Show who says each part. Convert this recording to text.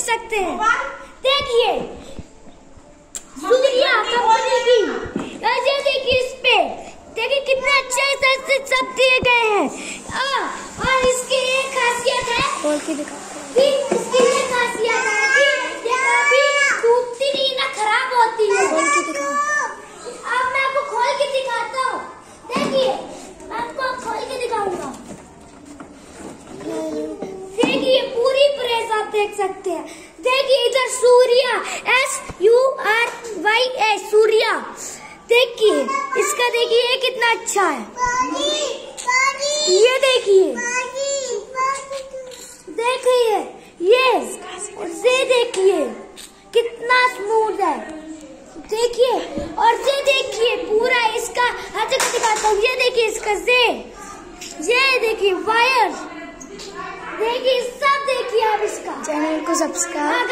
Speaker 1: सकते हैं। देखिए। सूर्या कंपनी की और देखिए इस पे देखिए कितने अच्छे से सब दिए गए हैं। आ, और इसकी एक खासियत है
Speaker 2: दिखा
Speaker 1: इसकी एक खासियत है कि ये कभी टूटती नहीं ना खराब होती है
Speaker 2: खोल के दिखा
Speaker 1: अब मैं आपको खोल के दिखाता हूँ देखिए मैं आपको अब खोल के दिखाऊँगा देखिए पूरी प्रेस आप देख सकते हैं। देखिए इधर Surya S U R Y A Surya. देखिए, इसका देखिए कितना अच्छा है। ये देखिए। देखिए, ये। और ये देखिए, कितना स्मूथ है। देखिए, और ये देखिए, पूरा इसका अच्छा दिखाता हूँ। ये देखिए इसका से ये देखिए वायर देखिए सब देखिए आप इसका
Speaker 2: चैनल को सब्सक्राइब